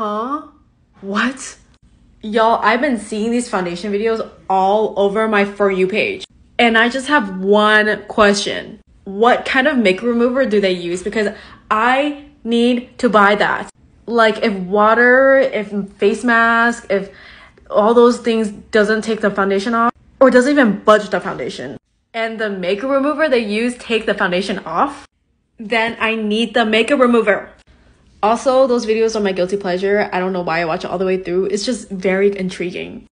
Huh? What? Y'all, I've been seeing these foundation videos all over my For You page. And I just have one question. What kind of makeup remover do they use? Because I need to buy that. Like if water, if face mask, if all those things doesn't take the foundation off or doesn't even budge the foundation and the makeup remover they use take the foundation off, then I need the makeup remover. Also, those videos are my guilty pleasure. I don't know why I watch it all the way through. It's just very intriguing.